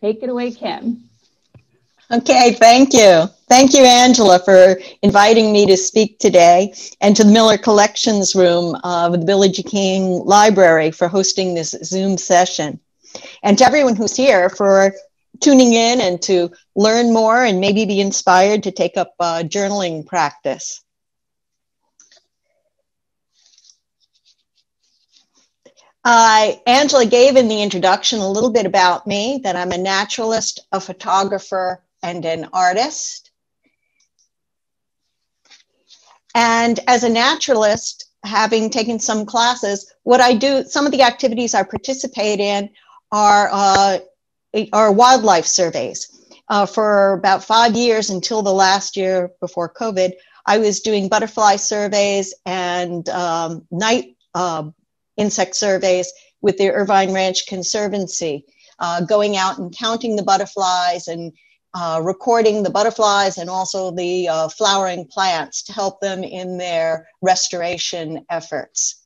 Take it away, Kim. Okay, thank you. Thank you, Angela, for inviting me to speak today, and to the Miller Collections Room of the Billie Jean King Library for hosting this Zoom session. And to everyone who's here for tuning in and to learn more and maybe be inspired to take up uh, journaling practice. Uh, Angela gave in the introduction a little bit about me that I'm a naturalist, a photographer, and an artist. And as a naturalist, having taken some classes, what I do, some of the activities I participate in are, uh, are wildlife surveys. Uh, for about five years until the last year before COVID, I was doing butterfly surveys and um, night uh, insect surveys with the Irvine Ranch Conservancy, uh, going out and counting the butterflies and uh, recording the butterflies and also the uh, flowering plants to help them in their restoration efforts.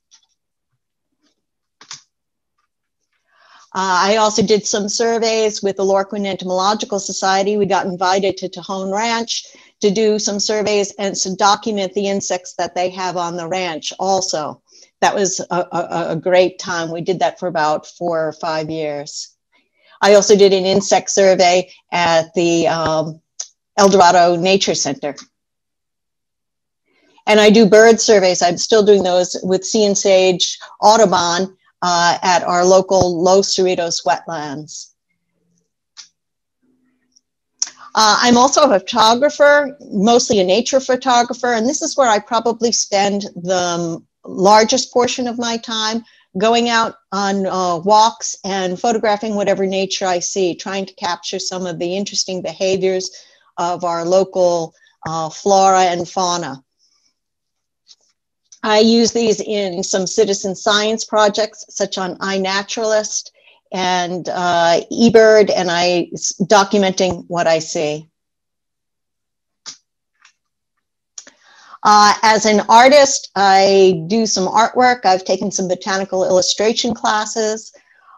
Uh, I also did some surveys with the Lorquin Entomological Society. We got invited to Tejon Ranch to do some surveys and to document the insects that they have on the ranch also that was a, a, a, great time. We did that for about four or five years. I also did an insect survey at the um, El Dorado Nature Center. And I do bird surveys. I'm still doing those with Sea and Sage Audubon uh, at our local Los Cerritos wetlands. Uh, I'm also a photographer, mostly a nature photographer, and this is where I probably spend the largest portion of my time going out on uh, walks and photographing whatever nature I see, trying to capture some of the interesting behaviors of our local uh, flora and fauna. I use these in some citizen science projects, such on iNaturalist and uh, eBird, and I documenting what I see. Uh, as an artist, I do some artwork. I've taken some botanical illustration classes.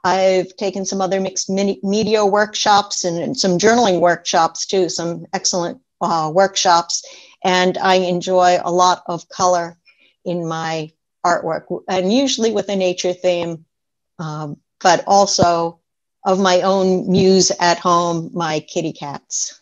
I've taken some other mixed media workshops and, and some journaling workshops too, some excellent uh, workshops. And I enjoy a lot of color in my artwork, and usually with a nature theme, um, but also of my own muse at home, my kitty cats.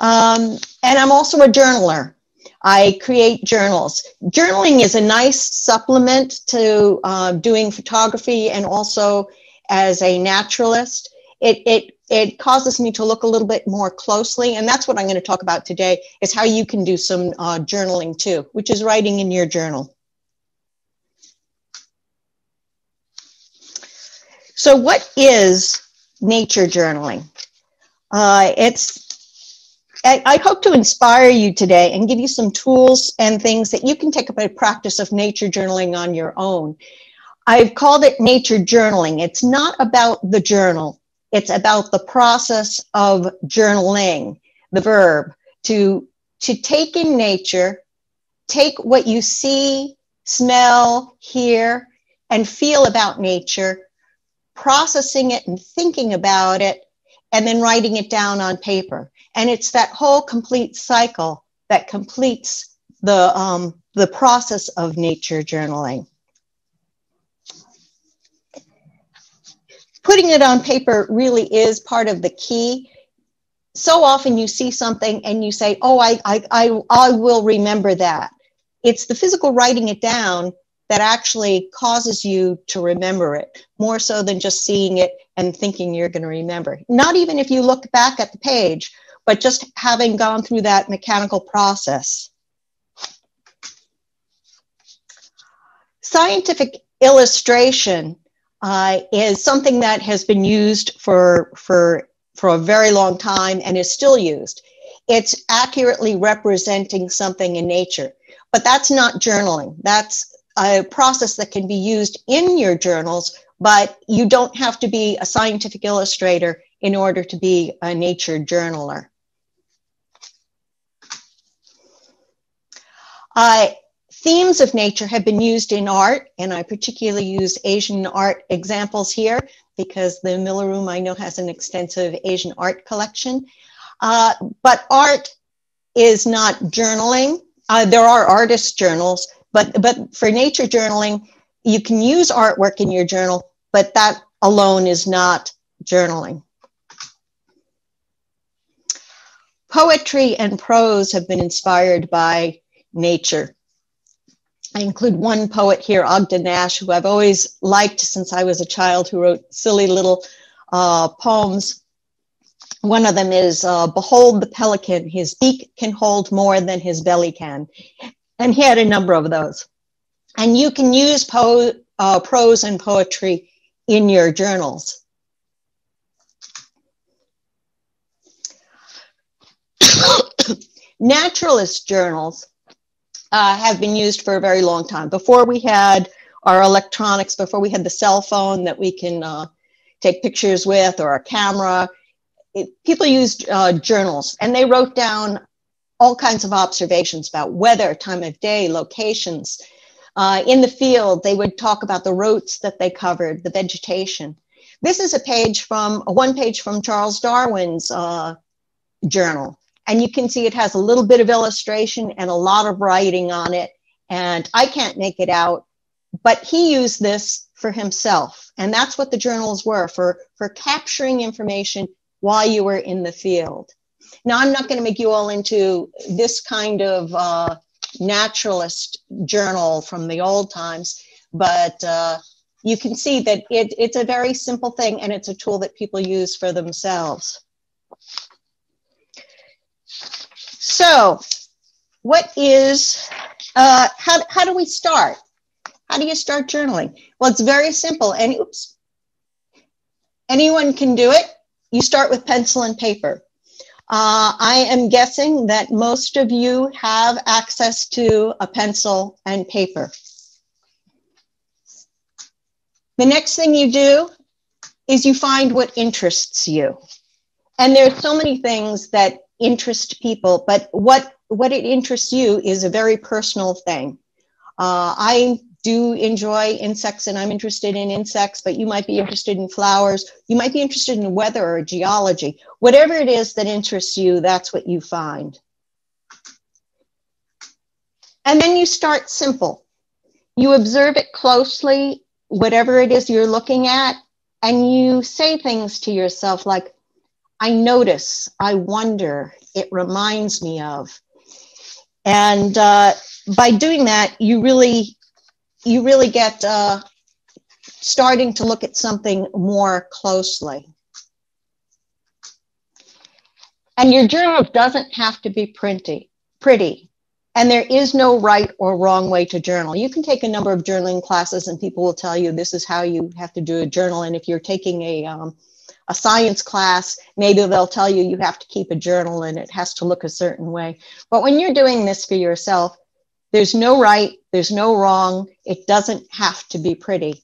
Um, and I'm also a journaler. I create journals. Journaling is a nice supplement to uh, doing photography and also as a naturalist. It, it, it causes me to look a little bit more closely. And that's what I'm going to talk about today is how you can do some uh, journaling too, which is writing in your journal. So what is nature journaling? Uh, it's I, I, hope to inspire you today and give you some tools and things that you can take up a practice of nature journaling on your own. I've called it nature journaling. It's not about the journal. It's about the process of journaling, the verb, to, to take in nature, take what you see, smell, hear, and feel about nature, processing it and thinking about it, and then writing it down on paper. And it's that whole complete cycle that completes the, um, the process of nature journaling. Putting it on paper really is part of the key. So often you see something and you say, oh, I, I, I, I will remember that. It's the physical writing it down that actually causes you to remember it more so than just seeing it and thinking you're going to remember. Not even if you look back at the page, but just having gone through that mechanical process. Scientific illustration uh, is something that has been used for, for, for a very long time and is still used. It's accurately representing something in nature, but that's not journaling. That's a process that can be used in your journals, but you don't have to be a scientific illustrator in order to be a nature journaler. Uh, themes of nature have been used in art, and I particularly use Asian art examples here because the Miller Room I know has an extensive Asian art collection. Uh, but art is not journaling. Uh, there are artist journals, but but for nature journaling, you can use artwork in your journal, but that alone is not journaling. Poetry and prose have been inspired by nature. I include one poet here, Ogden Nash, who I've always liked since I was a child, who wrote silly little uh, poems. One of them is uh, Behold the pelican, his beak can hold more than his belly can. And he had a number of those. And you can use po- uh, prose and poetry in your journals. Naturalist journals uh, have been used for a very long time. Before we had our electronics, before we had the cell phone that we can uh, take pictures with or a camera, it, people used uh, journals and they wrote down all kinds of observations about weather, time of day, locations. Uh, in the field, they would talk about the routes that they covered, the vegetation. This is a page from, one page from Charles Darwin's uh, journal. And you can see it has a little bit of illustration and a lot of writing on it. And I can't make it out, but he used this for himself. And that's what the journals were for, for capturing information while you were in the field. Now, I'm not going to make you all into this kind of uh, naturalist journal from the old times, but uh, you can see that it, it's a very simple thing and it's a tool that people use for themselves. So, what is, uh, how, how do we start? How do you start journaling? Well, it's very simple. And oops, anyone can do it. You start with pencil and paper. Uh, I am guessing that most of you have access to a pencil and paper. The next thing you do is you find what interests you. And there's so many things that interest people, but what what it interests you is a very personal thing. Uh, I do enjoy insects and I'm interested in insects, but you might be interested in flowers. You might be interested in weather or geology. Whatever it is that interests you, that's what you find. And then you start simple. You observe it closely, whatever it is you're looking at, and you say things to yourself like, I notice, I wonder, it reminds me of. And uh, by doing that, you really, you really get uh, starting to look at something more closely. And your journal doesn't have to be pretty, pretty. And there is no right or wrong way to journal. You can take a number of journaling classes, and people will tell you this is how you have to do a journal. And if you're taking a um, a science class, maybe they'll tell you you have to keep a journal and it has to look a certain way. But when you're doing this for yourself, there's no right, there's no wrong. It doesn't have to be pretty.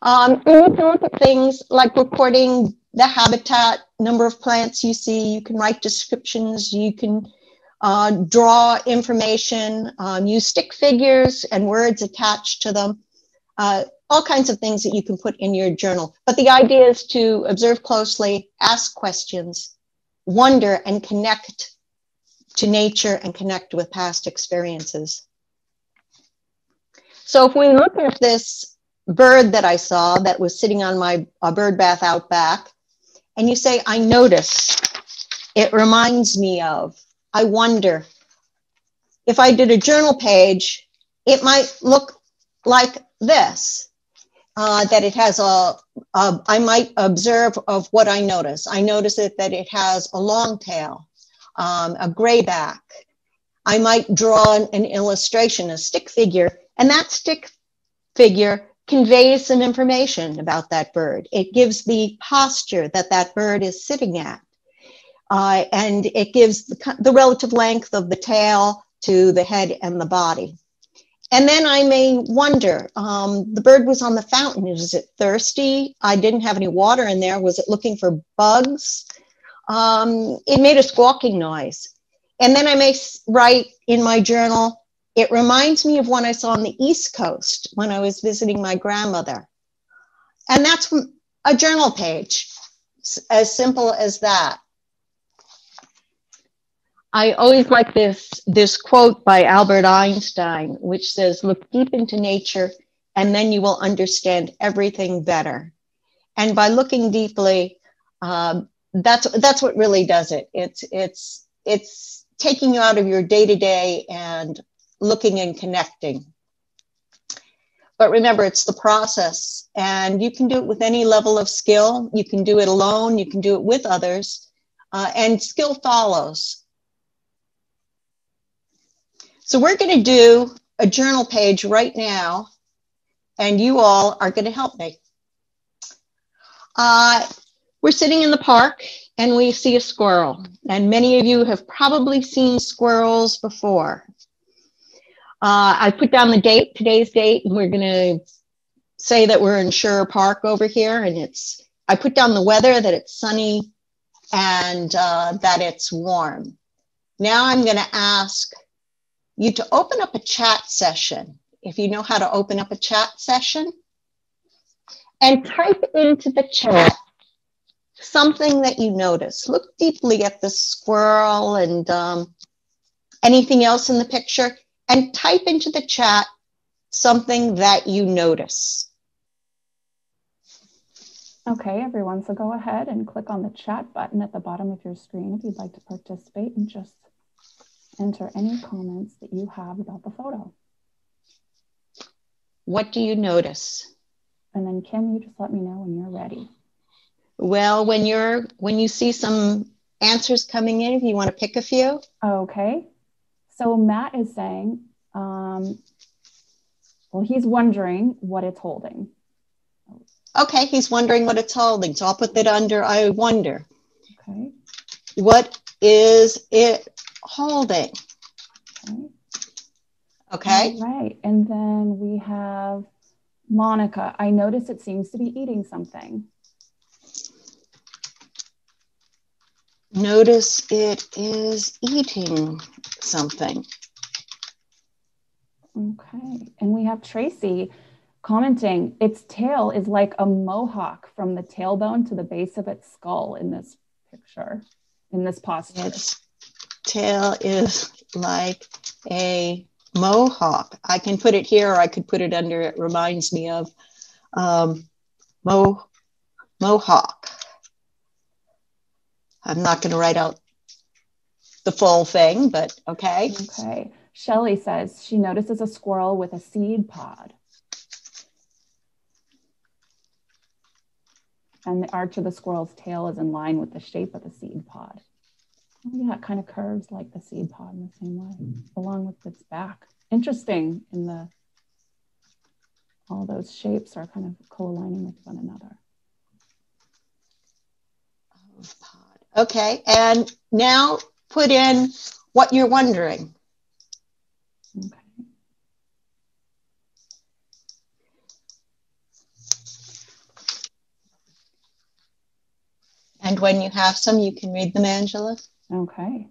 Um, you can look at things like recording the habitat, number of plants you see. You can write descriptions. You can uh, draw information, um, use stick figures and words attached to them. Uh, all kinds of things that you can put in your journal. But the idea is to observe closely, ask questions, wonder, and connect to nature and connect with past experiences. So if we look at this bird that I saw that was sitting on my bird bath out back, and you say, I notice, it reminds me of, I wonder. If I did a journal page, it might look like this uh, that it has a, a, I might observe of what I notice. I notice it that it has a long tail, um, a gray back. I might draw an, an illustration, a stick figure, and that stick figure conveys some information about that bird. It gives the posture that that bird is sitting at. Uh, and it gives the, the relative length of the tail to the head and the body. And then I may wonder um, the bird was on the fountain. Is it thirsty? I didn't have any water in there. Was it looking for bugs? Um, it made a squawking noise. And then I may write in my journal, it reminds me of one I saw on the East Coast when I was visiting my grandmother. And that's a journal page, as simple as that. I always like this, this quote by Albert Einstein, which says, Look deep into nature, and then you will understand everything better. And by looking deeply, um, that's that's what really does it. It's it's it's taking you out of your day to day and looking and connecting. But remember, it's the process, and you can do it with any level of skill. You can do it alone. You can do it with others, uh, and skill follows. So we're going to do a journal page right now, and you all are going to help me. Uh, we're sitting in the park and we see a squirrel, and many of you have probably seen squirrels before. Uh, I put down the date, today's date, and we're going to say that we're in Sure Park over here, and it's. I put down the weather that it's sunny and uh, that it's warm. Now I'm going to ask you to open up a chat session. If you know how to open up a chat session, and type into the chat something that you notice. Look deeply at the squirrel and um, anything else in the picture, and type into the chat something that you notice. Okay, everyone, so go ahead and click on the chat button at the bottom of your screen if you'd like to participate and just enter any comments that you have about the photo. What do you notice? And then Kim, you just let me know when you're ready. Well, when you're when you see some answers coming in, if you want to pick a few. Okay. So Matt is saying, um, well, he's wondering what it's holding. Okay, he's wondering what it's holding. So I'll put that under I wonder. Okay. What is it holding? Okay. Okay. All right. And then we have Monica. I notice it seems to be eating something. Notice it is eating something. Okay. And we have Tracy commenting its tail is like a mohawk from the tailbone to the base of its skull in this picture, in this posture. Its tail is like a mohawk. I can put it here or I could put it under, it reminds me of um, mo, mohawk. I'm not going to write out the full thing, but okay. Okay. Shelly says she notices a squirrel with a seed pod. And the arch of the squirrel's tail is in line with the shape of the seed pod. Oh, yeah, it kind of curves like the seed pod in the same way, along with its back. Interesting in the all those shapes are kind of co-aligning with one another. Oh, okay, and now put in what you're wondering. Okay. And when you have some, you can read them, Angela. Okay.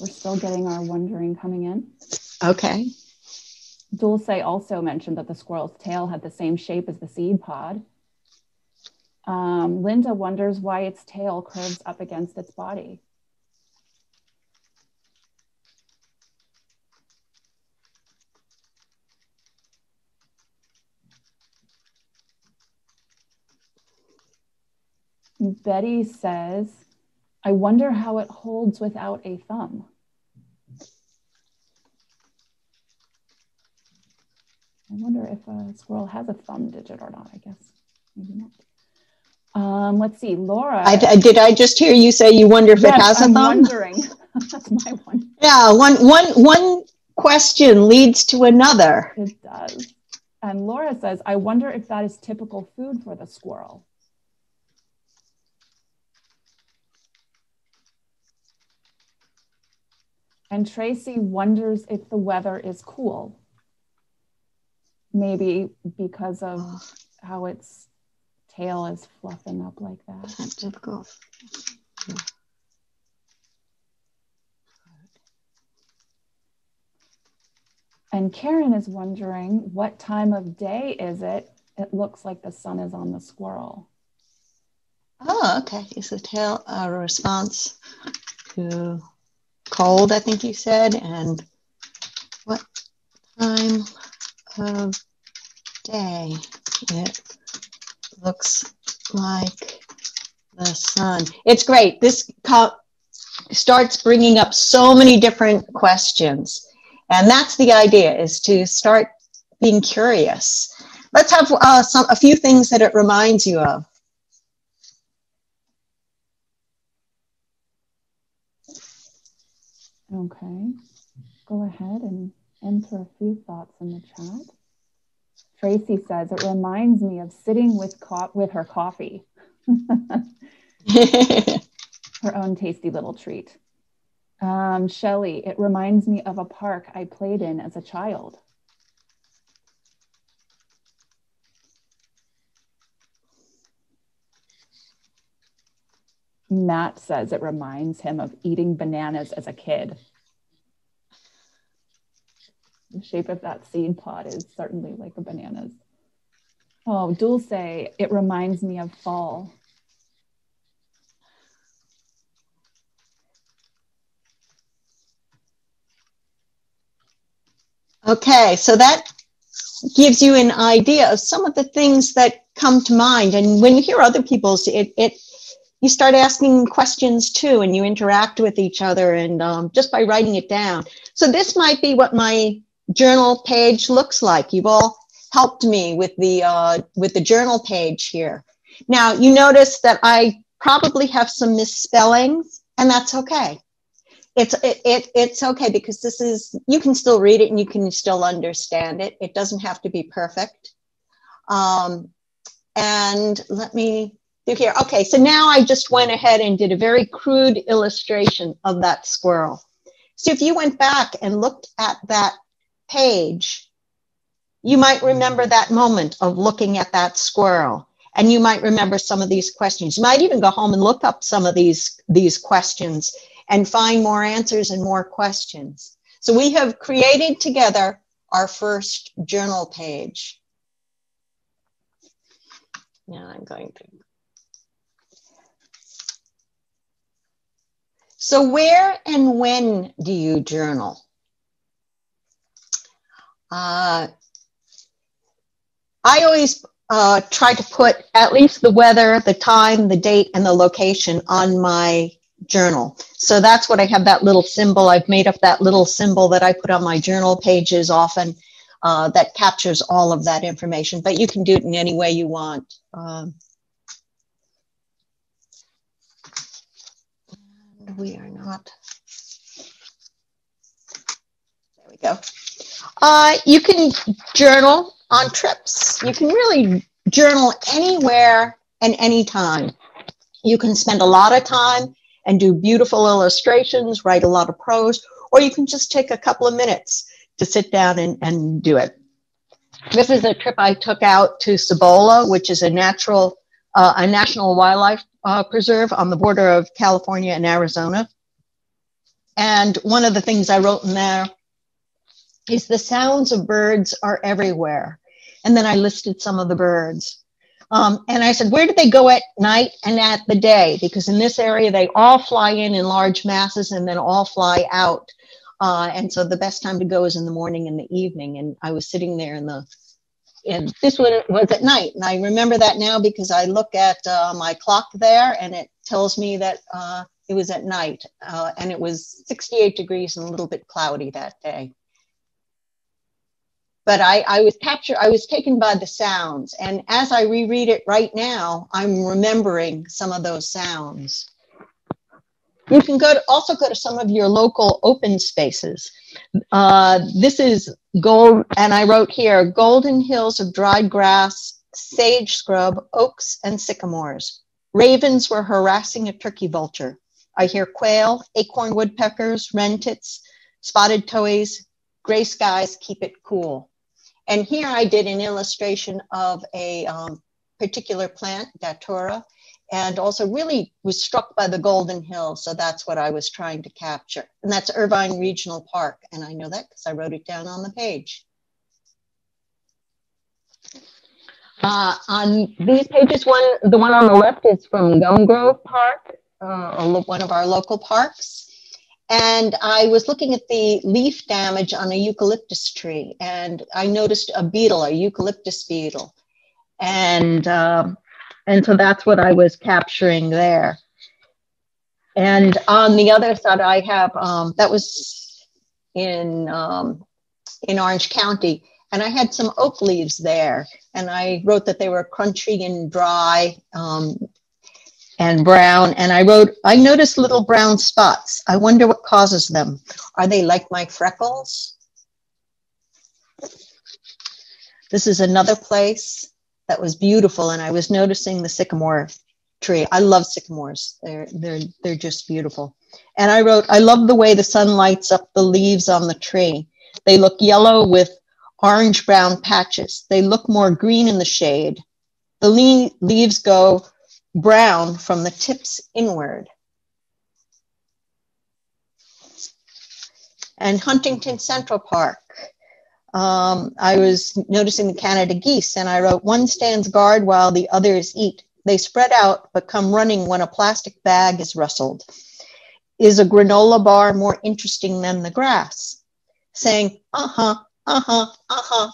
We're still getting our wondering coming in. Okay. Dulce also mentioned that the squirrel's tail had the same shape as the seed pod. Um, Linda wonders why its tail curves up against its body. Betty says, I wonder how it holds without a thumb. I wonder if a squirrel has a thumb digit or not. I guess maybe not. Um, let's see, Laura. I, did I just hear you say you wonder if yes, it has a I'm thumb? wondering. That's my one. Yeah, one, one, one question leads to another. It does. And Laura says, I wonder if that is typical food for the squirrel. and Tracy wonders if the weather is cool. Maybe because of oh. how its tail is fluffing up like that. That's difficult. Yeah. And Karen is wondering what time of day is it? It looks like the sun is on the squirrel. Oh, okay. Is the tail a response to cold, I think you said? And what time of day it looks like the sun? It's great. This starts bringing up so many different questions. And that's the idea is to start being curious. Let's have uh, some, a few things that it reminds you of. Okay. Go ahead and enter a few thoughts in the chat. Tracy says it reminds me of sitting with co- with her coffee. her own tasty little treat. Um, Shelly, it reminds me of a park I played in as a child. Matt says it reminds him of eating bananas as a kid. The shape of that seed pod is certainly like a bananas. Oh, Dulce, it reminds me of fall. Okay, so that gives you an idea of some of the things that come to mind. And when you hear other people's, it, it you start asking questions too, and you interact with each other, and um, just by writing it down. So this might be what my journal page looks like. You've all helped me with the uh, with the journal page here. Now you notice that I probably have some misspellings, and that's okay. It's it, it it's okay because this is you can still read it and you can still understand it. It doesn't have to be perfect. Um, and let me do here. Okay, so now I just went ahead and did a very crude illustration of that squirrel. So if you went back and looked at that page, you might remember that moment of looking at that squirrel and you might remember some of these questions. You might even go home and look up some of these, these questions and find more answers and more questions. So we have created together our first journal page. Now I'm going to. So where and when do you journal? Uh, I always uh, try to put at least the weather, the time, the date, and the location on my journal. So that's what I have that little symbol. I've made up that little symbol that I put on my journal pages often uh, that captures all of that information, but you can do it in any way you want. Um, we are not. There we go. Uh, you can journal on trips. You can really journal anywhere and anytime. You can spend a lot of time and do beautiful illustrations, write a lot of prose, or you can just take a couple of minutes to sit down and, and do it. This is a trip I took out to Cibola, which is a natural, uh, a national wildlife uh, preserve on the border of California and Arizona. And one of the things I wrote in there is the sounds of birds are everywhere. And then I listed some of the birds. Um, and I said, where do they go at night and at the day? Because in this area, they all fly in in large masses and then all fly out. Uh, and so the best time to go is in the morning and the evening. And I was sitting there in the, and this one was at night. And I remember that now because I look at uh, my clock there and it tells me that uh, it was at night. Uh, and it was 68 degrees and a little bit cloudy that day but I, I was captured, I was taken by the sounds. And as I reread it right now, I'm remembering some of those sounds. You can go to, also go to some of your local open spaces. Uh, this is gold, and I wrote here golden hills of dried grass, sage scrub, oaks, and sycamores. Ravens were harassing a turkey vulture. I hear quail, acorn woodpeckers, wren tits, spotted towhees, gray skies keep it cool. And here I did an illustration of a um, particular plant, Datura, and also really was struck by the Golden Hills. So that's what I was trying to capture. And that's Irvine Regional Park. And I know that because I wrote it down on the page. Uh, on these pages, one the one on the left is from Gum Grove Park, uh, one of our local parks. And I was looking at the leaf damage on a eucalyptus tree, and I noticed a beetle, a eucalyptus beetle. And uh, and so that's what I was capturing there. And on the other side, I have um, that was in um, in Orange County, and I had some oak leaves there, and I wrote that they were crunchy and dry um, and brown. And I wrote, I noticed little brown spots. I wonder what causes them. Are they like my freckles? This is another place that was beautiful, and I was noticing the sycamore tree. I love sycamores. They're they're they're just beautiful. And I wrote, I love the way the sun lights up the leaves on the tree. They look yellow with orange brown patches. They look more green in the shade. The le- leaves go brown from the tips inward. And Huntington Central Park um, I was noticing the Canada geese, and I wrote, One stands guard while the others eat. They spread out, but come running when a plastic bag is rustled. Is a granola bar more interesting than the grass? Saying, uh huh, uh huh, uh huh.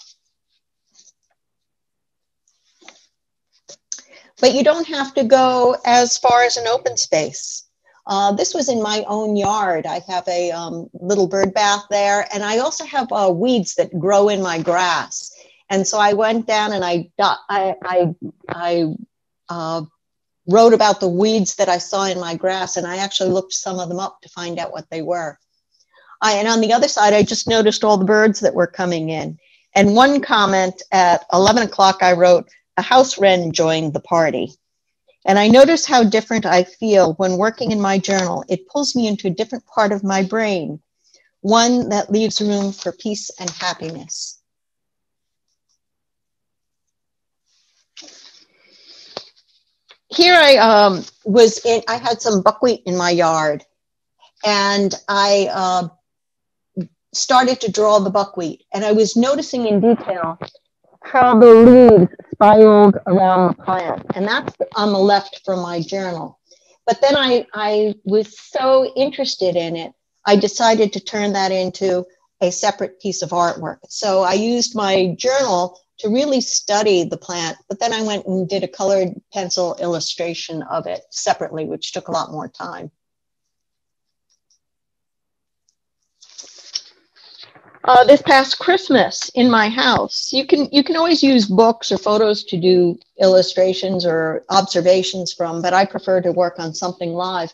But you don't have to go as far as an open space. Uh, this was in my own yard. I have a um, little bird bath there, and I also have uh, weeds that grow in my grass. And so I went down and I I I, I uh, wrote about the weeds that I saw in my grass, and I actually looked some of them up to find out what they were. I, and on the other side, I just noticed all the birds that were coming in. And one comment at 11 o'clock, I wrote, "A house wren joined the party." And I notice how different I feel when working in my journal. It pulls me into a different part of my brain, one that leaves room for peace and happiness. Here I um, was in, I had some buckwheat in my yard, and I uh, started to draw the buckwheat. And I was noticing in detail how the leaves spiraled around the plant. And that's on the left from my journal. But then I, I was so interested in it, I decided to turn that into a separate piece of artwork. So I used my journal to really study the plant, but then I went and did a colored pencil illustration of it separately, which took a lot more time. Uh, this past Christmas in my house. You can you can always use books or photos to do illustrations or observations from, but I prefer to work on something live.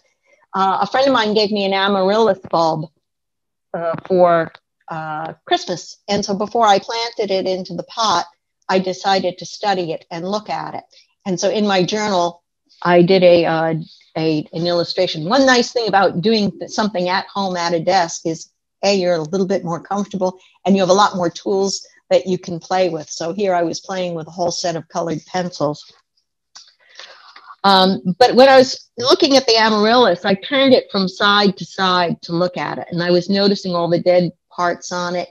Uh, a friend of mine gave me an amaryllis bulb uh, for uh, Christmas, and so before I planted it into the pot, I decided to study it and look at it. And so in my journal, I did a, uh, a an illustration. One nice thing about doing something at home at a desk is a, you're a little bit more comfortable and you have a lot more tools that you can play with. So here I was playing with a whole set of colored pencils. Um, but when I was looking at the amaryllis, I turned it from side to side to look at it, and I was noticing all the dead parts on it.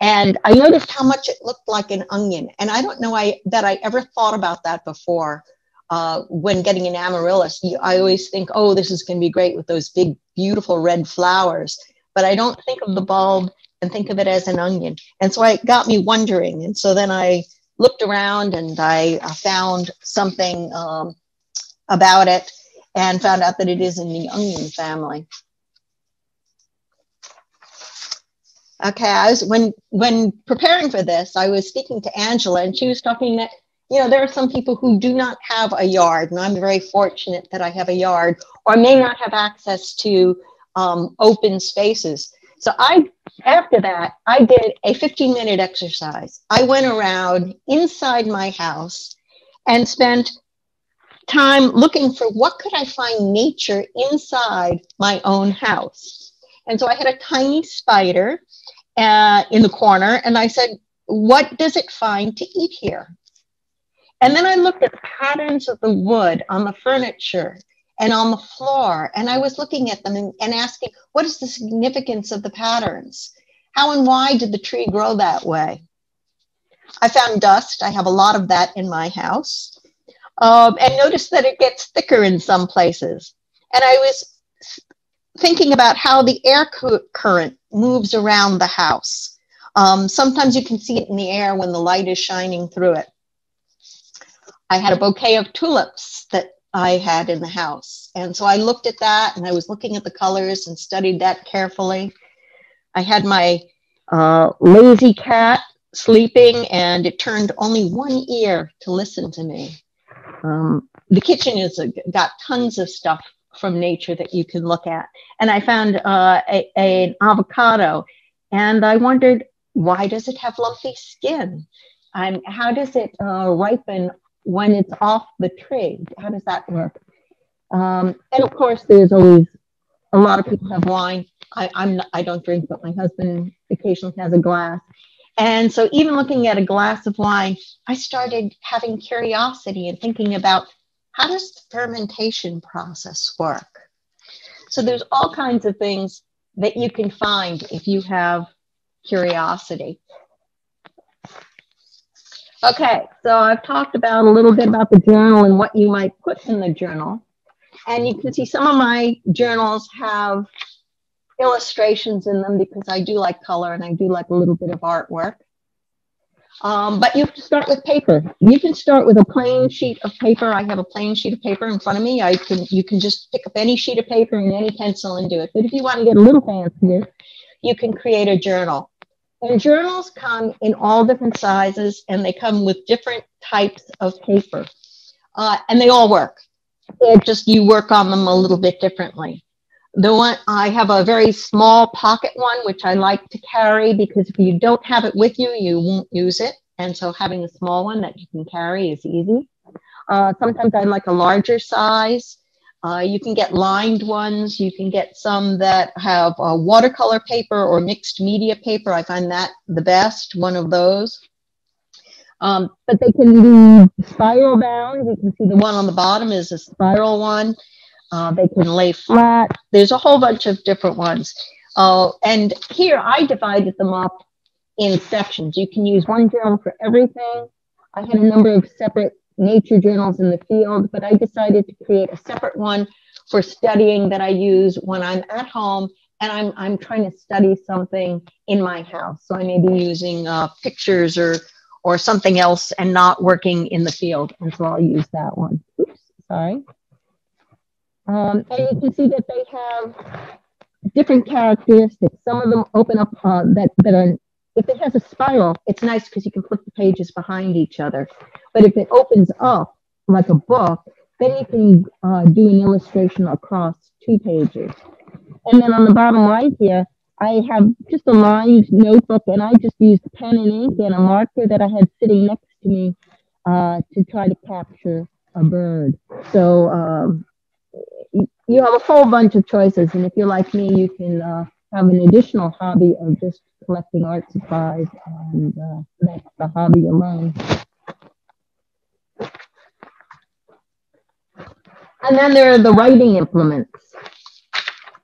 And I noticed how much it looked like an onion. And I don't know I, that I ever thought about that before. Uh, when getting an amaryllis, you, I always think, oh, this is going to be great with those big, beautiful red flowers but I don't think of the bulb and think of it as an onion. And so it got me wondering. And so then I looked around and I found something um, about it and found out that it is in the onion family. Okay, I was when when preparing for this, I was speaking to Angela, and she was talking that you know there are some people who do not have a yard, and I'm very fortunate that I have a yard, or may not have access to um, open spaces. So I, after that, I did a 15 minute exercise. I went around inside my house and spent time looking for what could I find nature inside my own house. And so I had a tiny spider uh, in the corner, and I said, "What does it find to eat here?" And then I looked at patterns of the wood on the furniture and on the floor. And I was looking at them and, and, asking, what is the significance of the patterns? How and why did the tree grow that way? I found dust. I have a lot of that in my house. Um, and noticed that it gets thicker in some places. And I was thinking about how the air current moves around the house. Um, sometimes you can see it in the air when the light is shining through it. I had a bouquet of tulips I had in the house. And so I looked at that and I was looking at the colors and studied that carefully. I had my uh, lazy cat sleeping and it turned only one ear to listen to me. Um, the kitchen has got tons of stuff from nature that you can look at. And I found uh, a, a, an avocado and I wondered, why does it have lumpy skin? And how does it uh, ripen when it's off the tree? How does that work? Um, and of course, there's always a lot of people have wine. I, I'm not, I don't drink, but my husband occasionally has a glass. And so, even looking at a glass of wine, I started having curiosity and thinking about how does the fermentation process work? So there's all kinds of things that you can find if you have curiosity. Okay, so I've talked about a little bit about the journal and what you might put in the journal. And you can see some of my journals have illustrations in them because I do like color and I do like a little bit of artwork. Um, but you have to start with paper. You can start with a plain sheet of paper. I have a plain sheet of paper in front of me. I can you can just pick up any sheet of paper and any pencil and do it. But if you want to get a little fancier, you can create a journal. And journals come in all different sizes and they come with different types of paper. Uh, and they all work. It just you work on them a little bit differently. The one I have a very small pocket one, which I like to carry because if you don't have it with you, you won't use it. And so having a small one that you can carry is easy. Uh, sometimes I like a larger size. Uh, you can get lined ones. You can get some that have uh, watercolor paper or mixed media paper. I find that the best, one of those. Um, but they can be spiral bound. You can see the one on the bottom is a spiral one. Uh, they can lay flat. There's a whole bunch of different ones. Uh, and here I divided them up in sections. You can use one journal for everything. I had a number of separate nature journals in the field, but I decided to create a separate one for studying that I use when I'm at home and I'm, I'm trying to study something in my house. So I may be using uh, pictures or, or something else and not working in the field. And so I'll use that one. Oops, sorry. Um, and you can see that they have different characteristics. Some of them open up uh, that, that are, if it has a spiral, it's nice because you can flip the pages behind each other. But if it opens up like a book, then you can uh, do an illustration across two pages. And then on the bottom right here, I have just a lined notebook and I just used pen and ink and a marker that I had sitting next to me uh, to try to capture a bird. So um, you have a whole bunch of choices. And if you're like me, you can uh, have an additional hobby of just collecting art supplies, and uh, that's the hobby alone. And then there are the writing implements.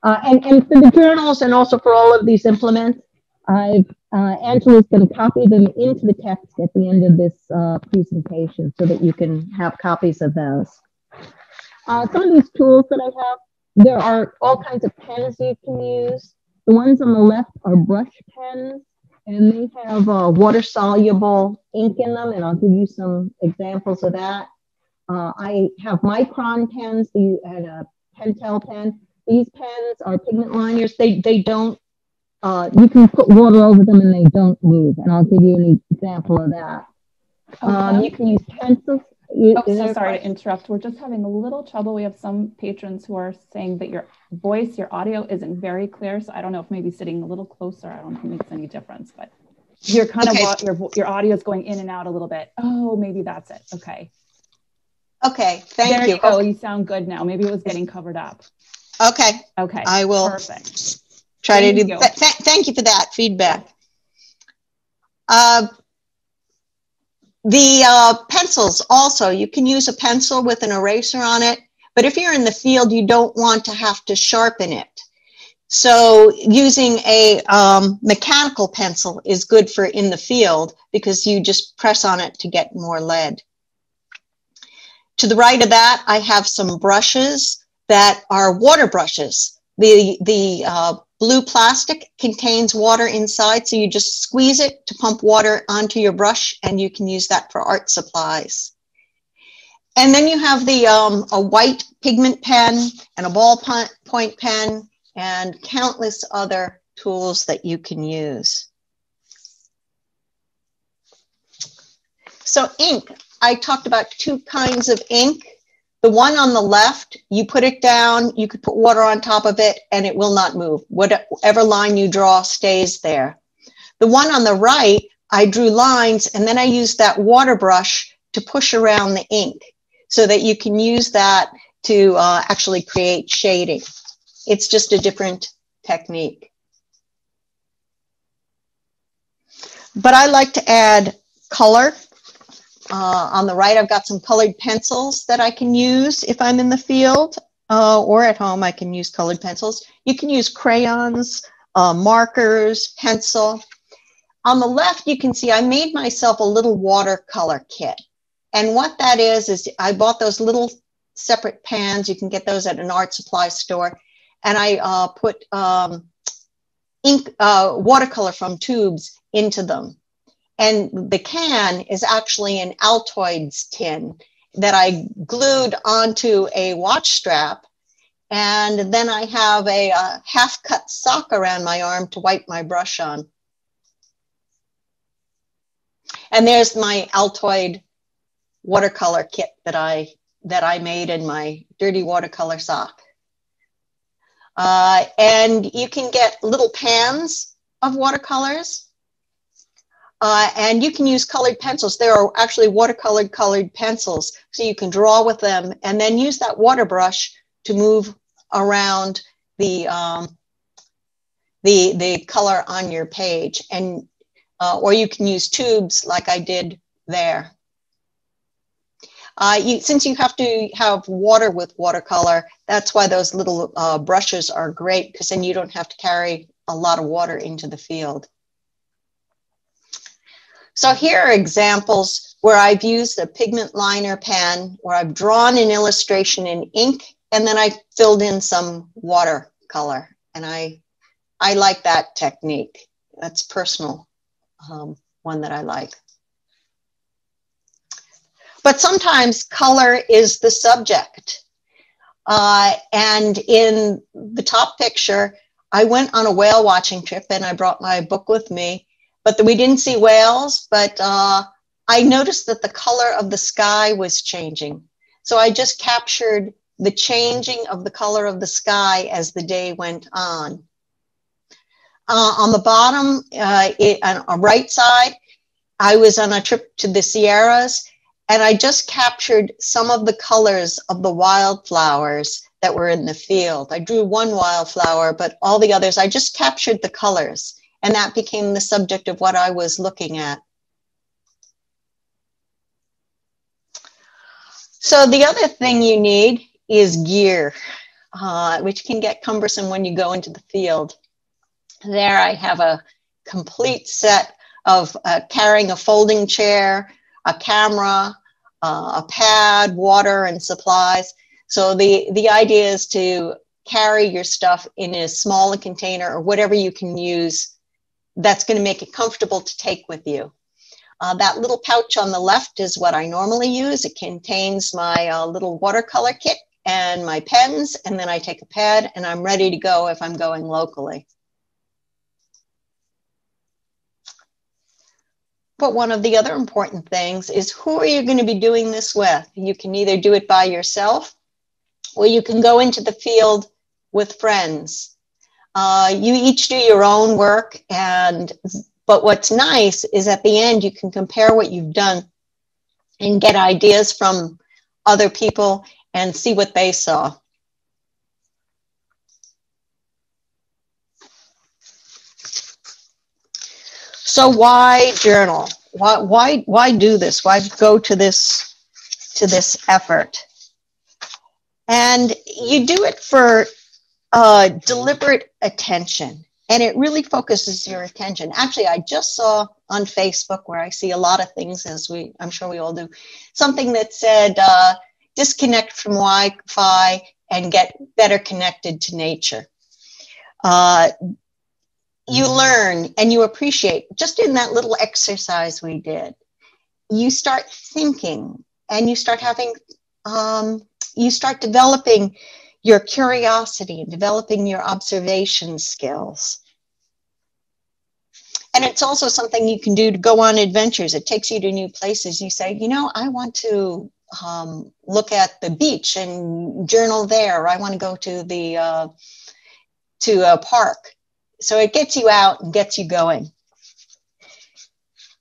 Uh, and, and for the journals and also for all of these implements, I've, uh, Angela's going to copy them into the text at the end of this uh, presentation so that you can have copies of those. Uh, some of these tools that I have, there are all kinds of pens you can use. The ones on the left are brush pens, and they have uh, water soluble ink in them, and I'll give you some examples of that. Uh, I have micron pens and a Pentel pen. These pens are pigment liners. They, they don't, uh, you can put water over them and they don't move. And I'll give you an example of that. Um, okay. Um, you can use pencils you, oh, so sorry to interrupt. We're just having a little trouble. We have some patrons who are saying that your voice, your audio isn't very clear. So I don't know if maybe sitting a little closer, I don't know if it makes any difference, but you're kind okay. of your your audio is going in and out a little bit. Oh, maybe that's it. Okay. Okay. Thank there you. Oh, you sound good now. Maybe it was getting covered up. Okay. Okay. I will Perfect. try thank to do. Th- th- thank you for that feedback. Uh, The uh, pencils also, you can use a pencil with an eraser on it, but if you're in the field, you don't want to have to sharpen it. So using a um, mechanical pencil is good for in the field because you just press on it to get more lead. To the right of that, I have some brushes that are water brushes. The, the uh, blue plastic contains water inside, so you just squeeze it to pump water onto your brush, and you can use that for art supplies. And then you have the um, a white pigment pen and a ballpoint pen and countless other tools that you can use. So ink, I talked about two kinds of ink. The one on the left, you put it down, you could put water on top of it, and it will not move. Whatever line you draw stays there. The one on the right, I drew lines, and then I used that water brush to push around the ink so that you can use that to uh, actually create shading. It's just a different technique. But I like to add color uh, on the right, I've got some colored pencils that I can use if I'm in the field uh, or at home. I can use colored pencils. You can use crayons, uh, markers, pencil. On the left, you can see I made myself a little watercolor kit. And what that is, is I bought those little separate pans. You can get those at an art supply store. And I uh, put um, ink, uh, watercolor from tubes into them. And the can is actually an Altoids tin that I glued onto a watch strap. And then I have a, a half cut sock around my arm to wipe my brush on. And there's my Altoid watercolor kit that I that I made in my dirty watercolor sock. Uh, and you can get little pans of watercolors uh, and you can use colored pencils. There are actually watercolored colored pencils. So you can draw with them and then use that water brush to move around the, um, the, the color on your page. And, uh, or you can use tubes like I did there. Uh, you, since you have to have water with watercolor, that's why those little uh, brushes are great because then you don't have to carry a lot of water into the field. So here are examples where I've used a pigment liner pen, where I've drawn an illustration in ink, and then I filled in some watercolor. And I, I like that technique. That's personal, um, one that I like. But sometimes color is the subject. Uh, and in the top picture, I went on a whale watching trip and I brought my book with me but the, we didn't see whales. But uh, I noticed that the color of the sky was changing. So I just captured the changing of the color of the sky as the day went on. Uh, on the bottom, uh, it, on a right side, I was on a trip to the Sierras and I just captured some of the colors of the wildflowers that were in the field. I drew one wildflower, but all the others, I just captured the colors. And that became the subject of what I was looking at. So the other thing you need is gear, uh, which can get cumbersome when you go into the field. There I have a complete set of uh, carrying a folding chair, a camera, uh, a pad, water, and supplies. So the, the idea is to carry your stuff in a smaller container or whatever you can use that's going to make it comfortable to take with you. Uh, that little pouch on the left is what I normally use. It contains my uh, little watercolor kit and my pens, and then I take a pad and I'm ready to go if I'm going locally. But one of the other important things is who are you going to be doing this with? You can either do it by yourself or you can go into the field with friends. Uh, you each do your own work, and but what's nice is at the end you can compare what you've done and get ideas from other people and see what they saw. So why journal? Why, why, why do this? Why go to this, to this effort? And you do it for uh, deliberate attention and it really focuses your attention. Actually, I just saw on Facebook where I see a lot of things, as we, I'm sure we all do, something that said uh, disconnect from Wi-Fi and get better connected to nature. Uh, you mm-hmm. learn and you appreciate just in that little exercise we did. You start thinking and you start having, um, you start developing your curiosity and developing your observation skills. And it's also something you can do to go on adventures. It takes you to new places. You say, you know, I want to um, look at the beach and journal there. I want to go to the uh, to a park. So it gets you out and gets you going.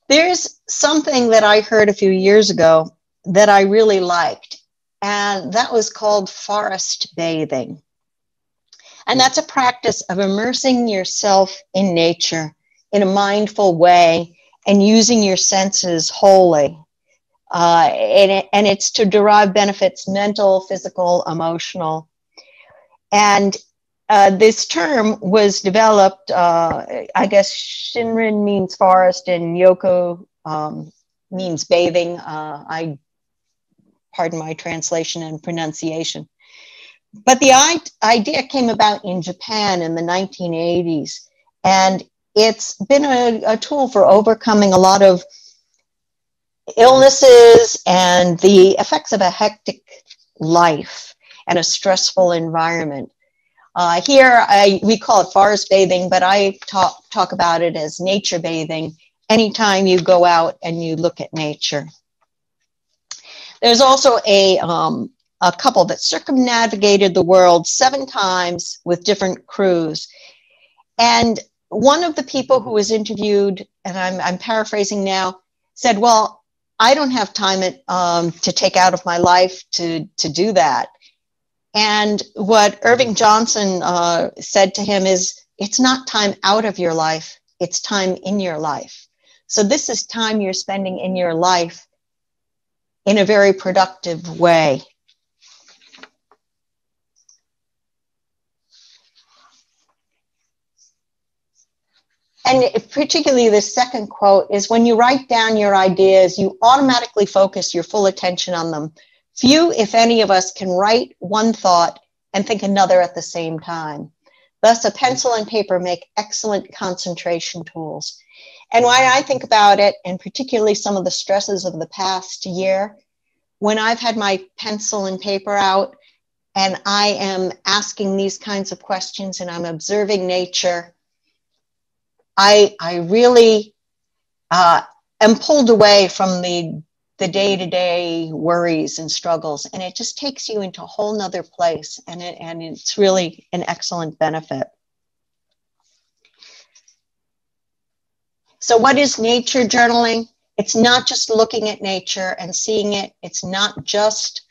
There's something that I heard a few years ago that I really liked, and that was called forest bathing. And that's a practice of immersing yourself in nature in a mindful way and using your senses wholly. Uh, and, it, and it's to derive benefits mental, physical, emotional. And uh, this term was developed, uh, I guess Shinrin means forest and Yoko um, means bathing. Uh, I pardon my translation and pronunciation. But the idea came about in Japan in the 1980s. And it's been a, a tool for overcoming a lot of illnesses and the effects of a hectic life and a stressful environment. Uh, here, I, we call it forest bathing, but I talk, talk about it as nature bathing anytime you go out and you look at nature. There's also a, um, a couple that circumnavigated the world seven times with different crews. And one of the people who was interviewed, and I'm, I'm paraphrasing now, said, Well, I don't have time at, um, to take out of my life to, to do that. And what Irving Johnson uh, said to him is, It's not time out of your life, it's time in your life. So this is time you're spending in your life in a very productive way. and particularly the second quote is when you write down your ideas, you automatically focus your full attention on them. Few, if any of us, can write one thought and think another at the same time. Thus, a pencil and paper make excellent concentration tools. And why I think about it, and particularly some of the stresses of the past year, when I've had my pencil and paper out and I am asking these kinds of questions and I'm observing nature, I I really uh, am pulled away from the the day to day worries and struggles, and it just takes you into a whole nother place, and it and it's really an excellent benefit. So, what is nature journaling? It's not just looking at nature and seeing it. It's not just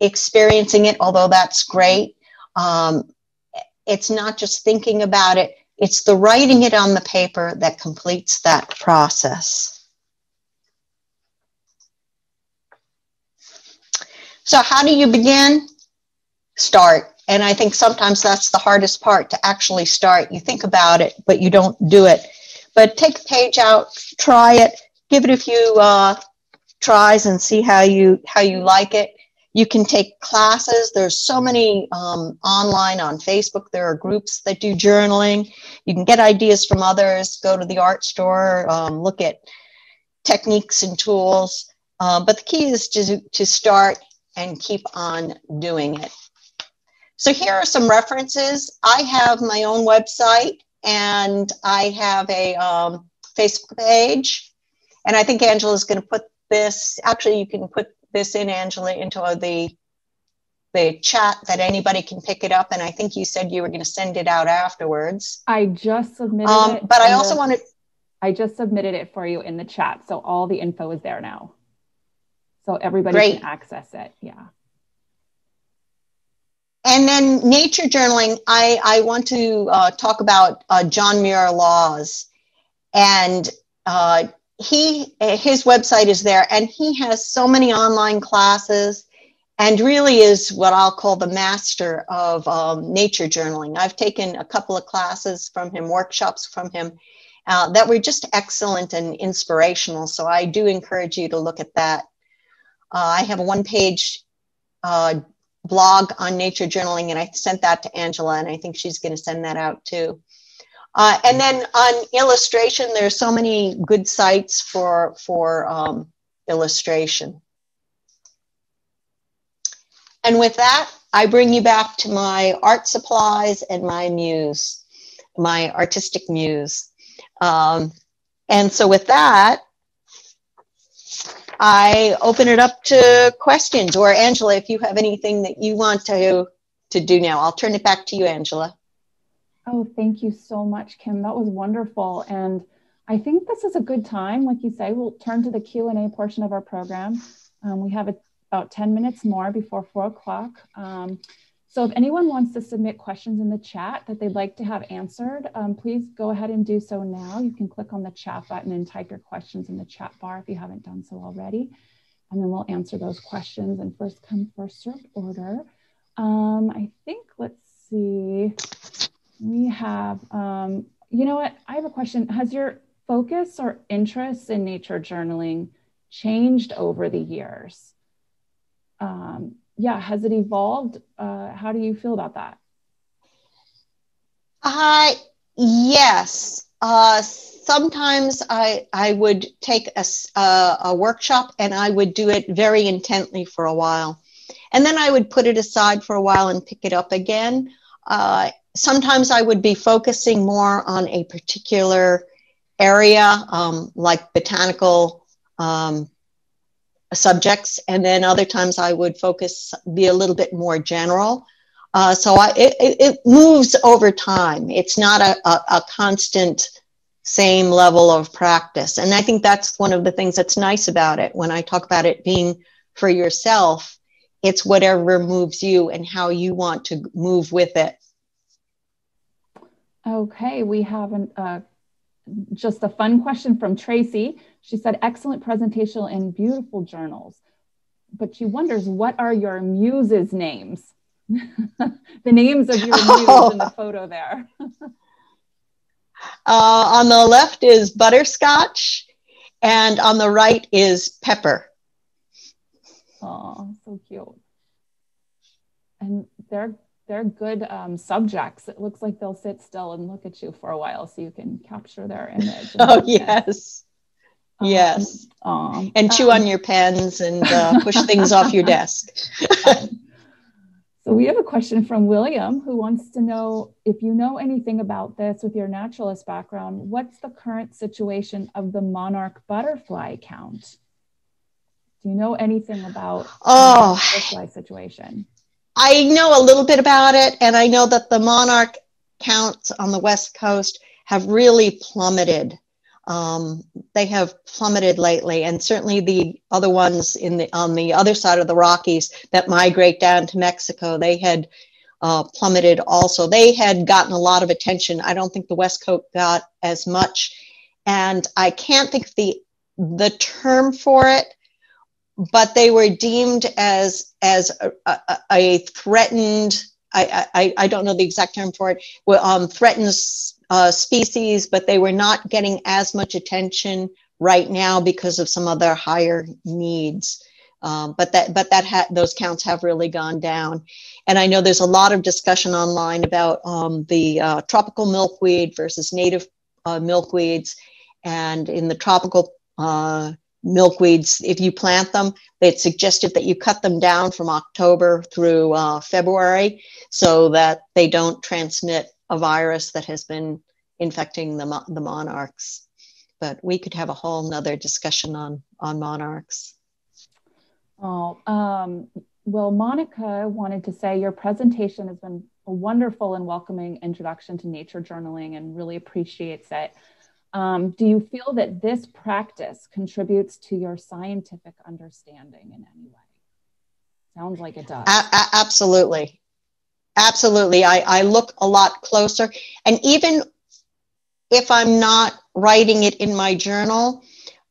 experiencing it, although that's great. Um, it's not just thinking about it it's the writing it on the paper that completes that process. So, how do you begin? Start. And I think sometimes that's the hardest part to actually start. You think about it, but you don't do it. But take the page out, try it, give it a few uh, tries, and see how you how you like it. You can take classes. There's so many um, online on Facebook. There are groups that do journaling. You can get ideas from others. Go to the art store. Um, look at techniques and tools. Uh, but the key is to, to start and keep on doing it. So here are some references. I have my own website and I have a um, Facebook page. And I think Angela is going to put this, actually, you can put this in, Angela, into the the chat that anybody can pick it up. And I think you said you were going to send it out afterwards. I just submitted um, it. But I also wanted. I just submitted it for you in the chat, so all the info is there now. So everybody Great. can access it. Yeah. And then nature journaling, I, I want to uh, talk about uh, John Muir Laws. And uh, he his website is there and he has so many online classes and really is what I'll call the master of um, nature journaling. I've taken a couple of classes from him, workshops from him uh, that were just excellent and inspirational. So I do encourage you to look at that. Uh, I have a one page uh, blog on nature journaling, and I sent that to Angela, and I think she's going to send that out too. Uh, and then on illustration, there's so many good sites for for um, illustration. And with that, I bring you back to my art supplies and my muse, my artistic muse. Um, and so with that, I open it up to questions. Or Angela, if you have anything that you want to to do now, I'll turn it back to you, Angela. Oh, thank you so much, Kim. That was wonderful. And I think this is a good time. Like you say, we'll turn to the Q&A portion of our program. Um, we have a, about 10 minutes more before four o'clock. Um, so if anyone wants to submit questions in the chat that they'd like to have answered, um, please go ahead and do so now. You can click on the chat button and type your questions in the chat bar if you haven't done so already. And then we'll answer those questions in first come, first served order. Um, I think, let's see. We have, um, you know what? I have a question. Has your focus or interest in nature journaling changed over the years? Um, yeah, has it evolved? Uh, how do you feel about that? Uh, yes. Uh, sometimes I, I would take a, a, a workshop and I would do it very intently for a while. And then I would put it aside for a while and pick it up again. Uh, sometimes I would be focusing more on a particular area, um, like botanical um, subjects, and then other times I would focus, be a little bit more general. Uh, so I, it, it, moves over time. It's not a, a, a constant same level of practice. And I think that's one of the things that's nice about it. When I talk about it being for yourself, it's whatever moves you and how you want to move with it. Okay, we have an, uh, just a fun question from Tracy. She said, excellent presentation and beautiful journals. But she wonders, what are your muses' names? the names of your muse oh. in the photo there. uh, on the left is butterscotch, and on the right is pepper. Oh, so cute. And they're they're good um, subjects. It looks like they'll sit still and look at you for a while so you can capture their image. oh, yes. Um, yes. Um, and chew on your pens and uh, push things off your desk. so we have a question from William who wants to know if you know anything about this with your naturalist background, what's the current situation of the monarch butterfly count? Do you know anything about oh. the butterfly situation? I know a little bit about it, and I know that the monarch counts on the West Coast have really plummeted. Um, they have plummeted lately, and certainly the other ones in the on the other side of the Rockies that migrate down to Mexico, they had uh, plummeted also. They had gotten a lot of attention. I don't think the West Coast got as much, and I can't think of the the term for it but they were deemed as as a, a, a threatened. I, I, I don't know the exact term for it. Um, threatened uh, species, but they were not getting as much attention right now because of some other higher needs. Um, but that but that ha- those counts have really gone down, and I know there's a lot of discussion online about um, the uh, tropical milkweed versus native uh, milkweeds, and in the tropical uh, milkweeds, if you plant them, it's suggested that you cut them down from October through uh, February so that they don't transmit a virus that has been infecting the, the monarchs. But we could have a whole nother discussion on, on monarchs. Oh, um, well, Monica wanted to say your presentation has been a wonderful and welcoming introduction to nature journaling and really appreciates it. Um, do you feel that this practice contributes to your scientific understanding in any way? Sounds like it does. A- absolutely. Absolutely. I, I look a lot closer. And even if I'm not writing it in my journal,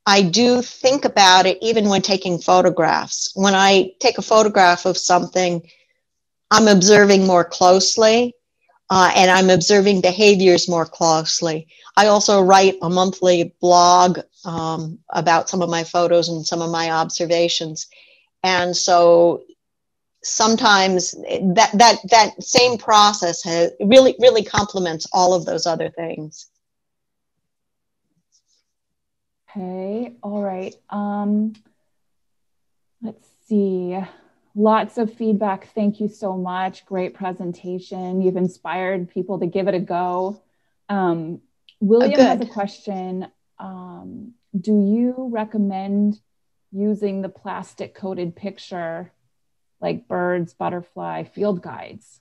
I do think about it even when taking photographs. When I take a photograph of something, I'm observing more closely uh, and I'm observing behaviors more closely. I also write a monthly blog um, about some of my photos and some of my observations. And so sometimes that, that, that same process has, really, really complements all of those other things. Okay, all right. Um, let's see. Lots of feedback. Thank you so much. Great presentation. You've inspired people to give it a go. Um, William oh, has a question. Um, do you recommend using the plastic coated picture like birds, butterfly, field guides?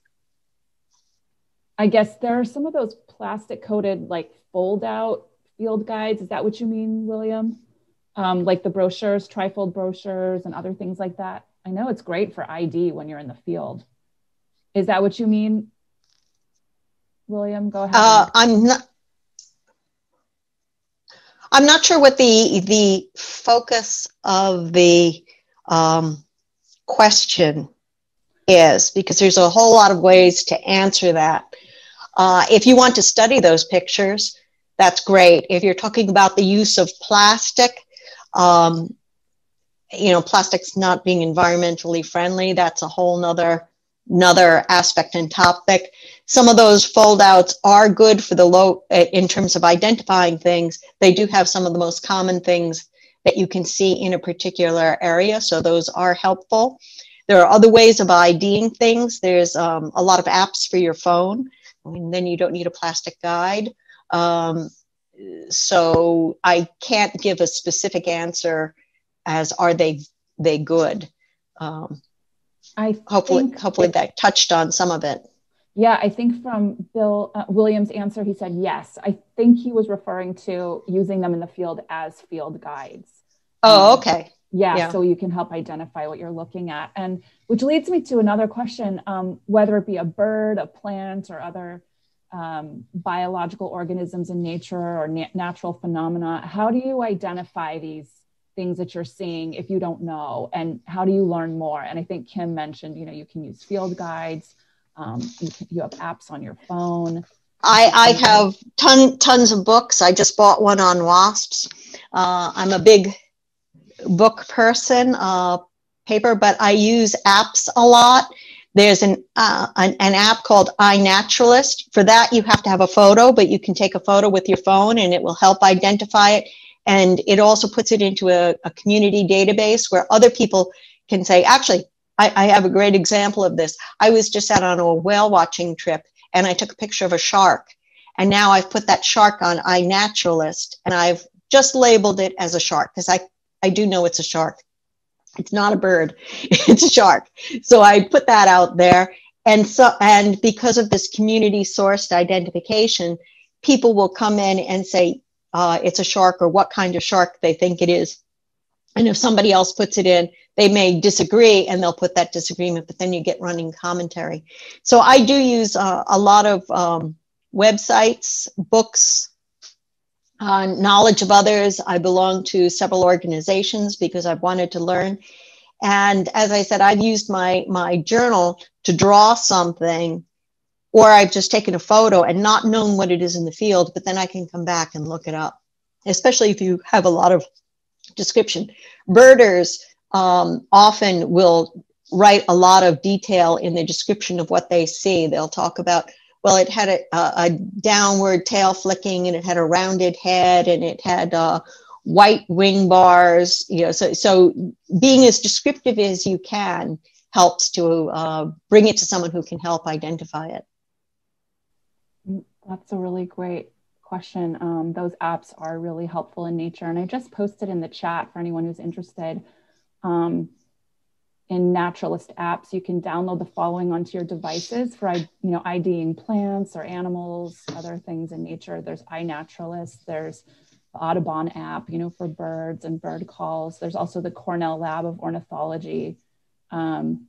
I guess there are some of those plastic coated like fold out field guides. Is that what you mean, William? Um, like the brochures, trifold brochures, and other things like that. I know it's great for ID when you're in the field. Is that what you mean, William? Go ahead. Uh, I'm not. I'm not sure what the the focus of the um, question is because there's a whole lot of ways to answer that. Uh, if you want to study those pictures, that's great. If you're talking about the use of plastic, um, you know, plastics not being environmentally friendly, that's a whole nother another aspect and topic. Some of those foldouts are good for the low in terms of identifying things. They do have some of the most common things that you can see in a particular area, so those are helpful. There are other ways of IDing things. There's um, a lot of apps for your phone. and then you don't need a plastic guide. Um, so I can't give a specific answer as are they they good. Um, I hopefully hopefully that touched on some of it. Yeah, I think from Bill uh, Williams' answer, he said yes. I think he was referring to using them in the field as field guides. Oh, um, okay. Yeah, yeah, so you can help identify what you're looking at, and which leads me to another question: um, whether it be a bird, a plant, or other um, biological organisms in nature or na- natural phenomena. How do you identify these things that you're seeing if you don't know? And how do you learn more? And I think Kim mentioned, you know, you can use field guides. Um, you, you have apps on your phone. I, I have ton, tons of books. I just bought one on wasps. Uh, I'm a big book person, uh, paper, but I use apps a lot. There's an, uh, an, an app called iNaturalist. For that, you have to have a photo, but you can take a photo with your phone and it will help identify it. And it also puts it into a, a community database where other people can say, actually, I, I have a great example of this. I was just out on a whale watching trip and I took a picture of a shark. And now I've put that shark on iNaturalist and I've just labeled it as a shark because I, I do know it's a shark. It's not a bird, it's a shark. So I put that out there. And so, and because of this community sourced identification, people will come in and say, uh, it's a shark or what kind of shark they think it is. And if somebody else puts it in, they may disagree and they'll put that disagreement, but then you get running commentary. So I do use uh, a lot of um, websites, books, uh, knowledge of others. I belong to several organizations because I've wanted to learn. And as I said, I've used my, my journal to draw something, or I've just taken a photo and not known what it is in the field, but then I can come back and look it up, especially if you have a lot of description. Birders um, often will write a lot of detail in the description of what they see. They'll talk about well, it had a, a, downward tail flicking and it had a rounded head and it had uh, white wing bars. You know, so, so being as descriptive as you can helps to uh, bring it to someone who can help identify it. That's a really great question. Um, those apps are really helpful in nature. And I just posted in the chat for anyone who's interested. Um, in naturalist apps you can download the following onto your devices for you know iding plants or animals other things in nature there's iNaturalist there's the audubon app you know for birds and bird calls there's also the cornell lab of ornithology um,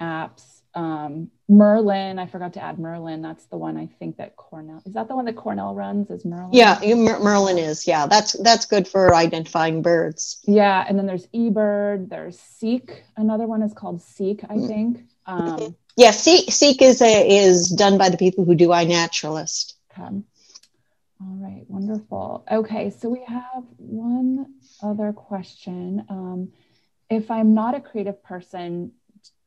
apps. Um, Merlin, I forgot to add Merlin. That's the one I think that Cornell is that the one that Cornell runs is Merlin. Yeah, Merlin is. Yeah, that's that's good for identifying birds. Yeah, and then there's eBird. There's Seek. Another one is called Seek, I mm. think. Um, yeah, Seek Seek is a, is done by the people who do iNaturalist. Okay. All right, wonderful. Okay, so we have one other question. Um, if I'm not a creative person,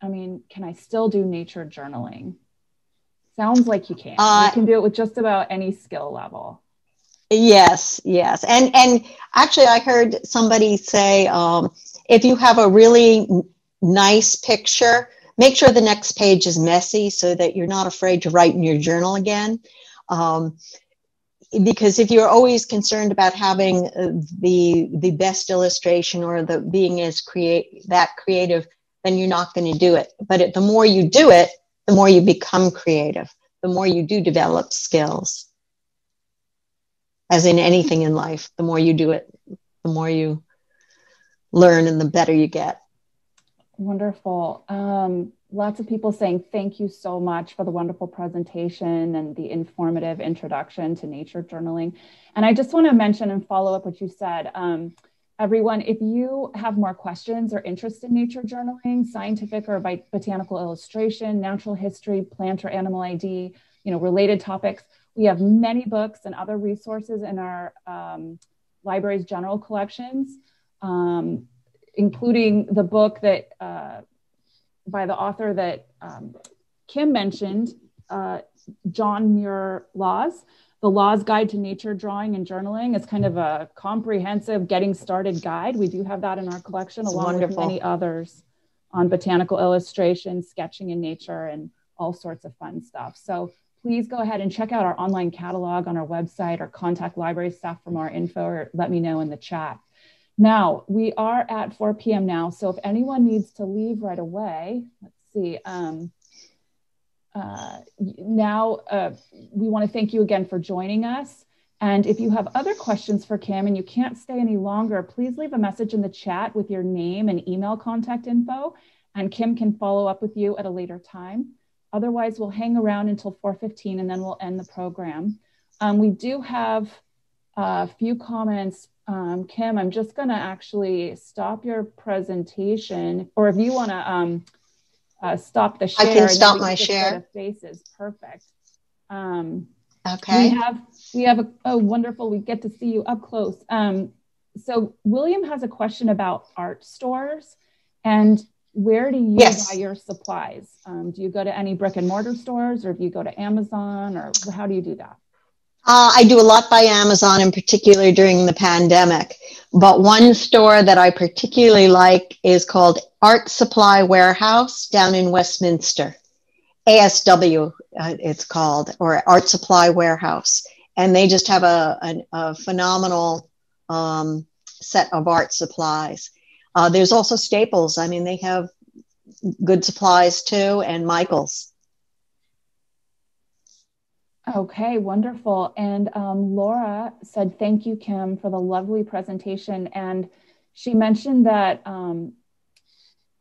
I mean, can I still do nature journaling? Sounds like you can. Uh, you can do it with just about any skill level. Yes, yes, and and actually, I heard somebody say um, if you have a really nice picture, make sure the next page is messy so that you're not afraid to write in your journal again. Um, because if you're always concerned about having uh, the the best illustration or the being as create that creative then you're not going to do it but it, the more you do it the more you become creative the more you do develop skills as in anything in life the more you do it the more you learn and the better you get wonderful um, lots of people saying thank you so much for the wonderful presentation and the informative introduction to nature journaling. And I just want to mention and follow up what you said. Um, everyone, if you have more questions or interest in nature journaling, scientific or botanical illustration, natural history, plant or animal ID, you know, related topics, we have many books and other resources in our um, library's general collections, um, including the book that uh, by the author that um, Kim mentioned, uh, John Muir Laws. The Laws Guide to Nature Drawing and Journaling is kind of a comprehensive getting started guide. We do have that in our collection, along wonderful. with many others on botanical illustration, sketching in nature, and all sorts of fun stuff. So please go ahead and check out our online catalog on our website or contact library staff for more info or let me know in the chat. Now, we are at 4 p.m. now, so if anyone needs to leave right away, let's see. Um, uh, now, uh, we want to thank you again for joining us. And if you have other questions for Kim and you can't stay any longer, please leave a message in the chat with your name and email contact info, and Kim can follow up with you at a later time. Otherwise, we'll hang around until 4.15 and then we'll end the program. Um, we do have a few comments um, Kim, I'm just going to actually stop your presentation, or if you want to um, uh, stop the share. I can stop my share. Faces, perfect. Um, okay. We have we have a oh wonderful. We get to see you up close. Um, so William has a question about art stores, and where do you yes. buy your supplies? Um, do you go to any brick and mortar stores, or do you go to Amazon, or how do you do that? Uh, I do a lot by Amazon, in particular during the pandemic. But one store that I particularly like is called Art Supply Warehouse down in Westminster. ASW, uh, it's called, or Art Supply Warehouse. And they just have a, a, a phenomenal um, set of art supplies. Uh, there's also Staples. I mean, they have good supplies too, and Michael's. Okay, wonderful. And um, Laura said, Thank you, Kim, for the lovely presentation. And she mentioned that um,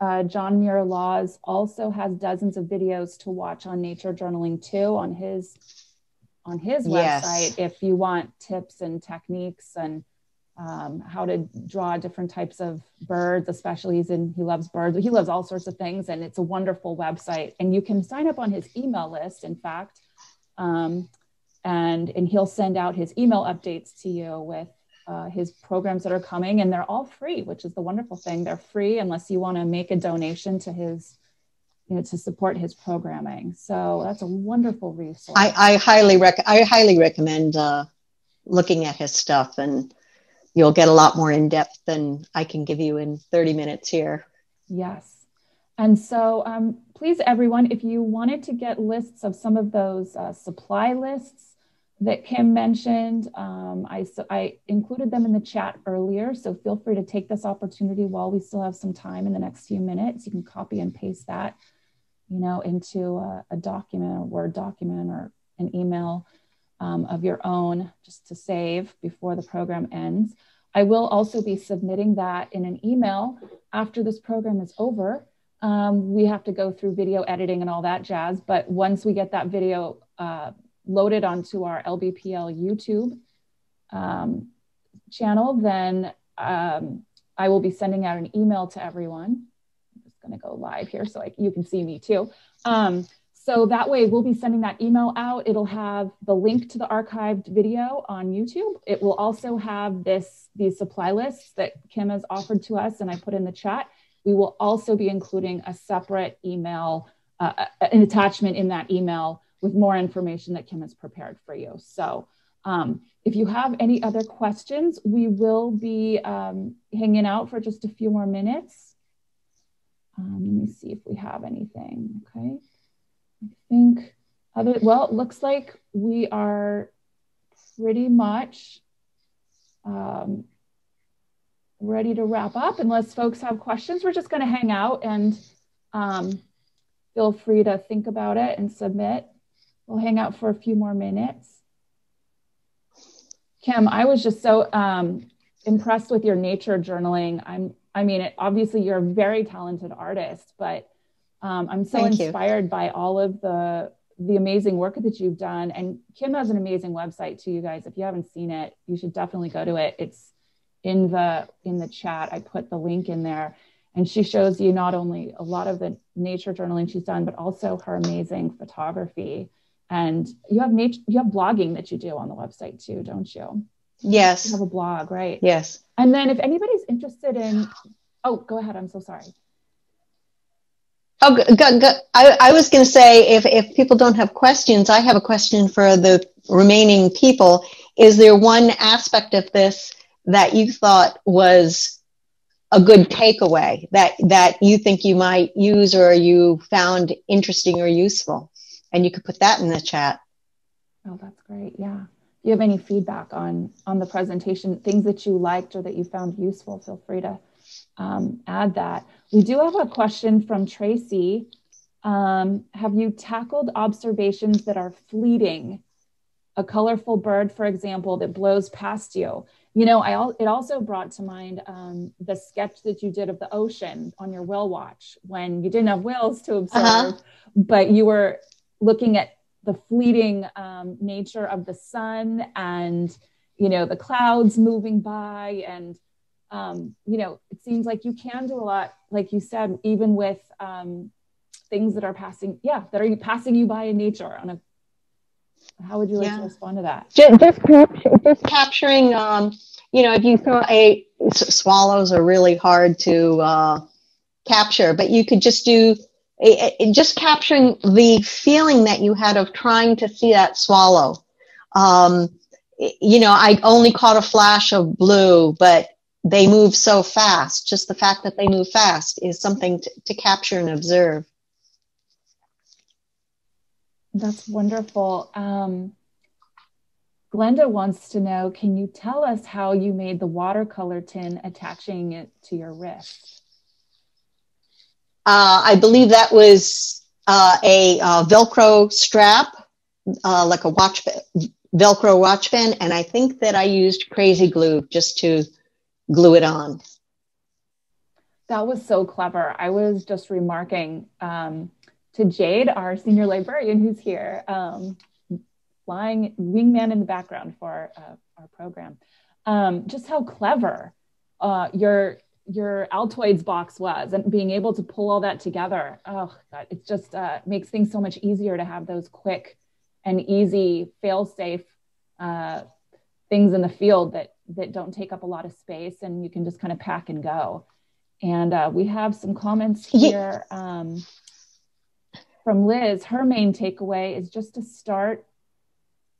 uh, John Muir Laws also has dozens of videos to watch on nature journaling too on his on his yes. website if you want tips and techniques and um, how to draw different types of birds especially he's in he loves birds he loves all sorts of things and it's a wonderful website and you can sign up on his email list in fact um, and, and he'll send out his email updates to you with uh, his programs that are coming, and they're all free, which is the wonderful thing. They're free unless you want to make a donation to his, you know, to support his programming. So that's a wonderful resource. I, I highly rec- I highly recommend uh, looking at his stuff, and you'll get a lot more in depth than I can give you in 30 minutes here. Yes. And so, um, please, everyone, if you wanted to get lists of some of those uh, supply lists that Kim mentioned, um, I, so I included them in the chat earlier. So feel free to take this opportunity while we still have some time in the next few minutes. You can copy and paste that, you know, into a, a document, a Word document, or an email um, of your own, just to save before the program ends. I will also be submitting that in an email after this program is over um, we have to go through video editing and all that jazz. But once we get that video uh, loaded onto our LBPL YouTube um, channel, then um, I will be sending out an email to everyone. I'm just going to go live here so I, you can see me too. Um, so that way we'll be sending that email out. It'll have the link to the archived video on YouTube. It will also have this these supply lists that Kim has offered to us and I put in the chat. We will also be including a separate email, uh, an attachment in that email with more information that Kim has prepared for you. So um, if you have any other questions, we will be um, hanging out for just a few more minutes. Um, let me see if we have anything. Okay. I think other, well, it looks like we are pretty much um, ready to wrap up. Unless folks have questions, we're just going to hang out and um, feel free to think about it and submit. We'll hang out for a few more minutes. Kim, I was just so um, impressed with your nature journaling. I'm, I mean, it, obviously you're a very talented artist, but um, I'm so Thank inspired you. by all of the the amazing work that you've done. And Kim has an amazing website too, you guys. If you haven't seen it, you should definitely go to it. It's in the in the chat. I put the link in there, and she shows you not only a lot of the nature journaling she's done, but also her amazing photography and you have nature you have blogging that you do on the website too don't you yes you have a blog right yes and then if anybody's interested in oh go ahead i'm so sorry Oh, go, go. I, I was going to say if, if people don't have questions, I have a question for the remaining people. Is there one aspect of this that you thought was a good takeaway that, that you think you might use or you found interesting or useful? and you could put that in the chat. Oh, that's great. Yeah. If you have any feedback on on the presentation, things that you liked or that you found useful, feel free to um, add that. We do have a question from Tracy. Um, have you tackled observations that are fleeting? A colorful bird, for example, that blows past you. You know, I it also brought to mind um, the sketch that you did of the ocean on your whale watch when you didn't have whales to observe, uh-huh. but you were looking at the fleeting um, nature of the sun and you know the clouds moving by and um, you know it seems like you can do a lot like you said even with um, things that are passing yeah that are passing you by in nature on a how would you like yeah. to respond to that just, just, capture, just capturing um, you know if you throw a swallows are really hard to uh, capture but you could just do it, it, just capturing the feeling that you had of trying to see that swallow. Um, you know, I only caught a flash of blue, but they move so fast. Just the fact that they move fast is something to, to capture and observe. That's wonderful. Um, Glenda wants to know Can you tell us how you made the watercolor tin attaching it to your wrist? Uh, I believe that was uh, a uh, Velcro strap, uh, like a watch Velcro watch band, and I think that I used crazy glue just to glue it on. That was so clever. I was just remarking um, to Jade, our senior librarian who's here, um, flying wingman in the background for our, uh, our program, um, just how clever uh, your your Altoids box was and being able to pull all that together. Oh God, it just uh, makes things so much easier to have those quick and easy fail safe uh, things in the field that, that don't take up a lot of space and you can just kind of pack and go. And uh, we have some comments here um, from Liz. Her main takeaway is just to start,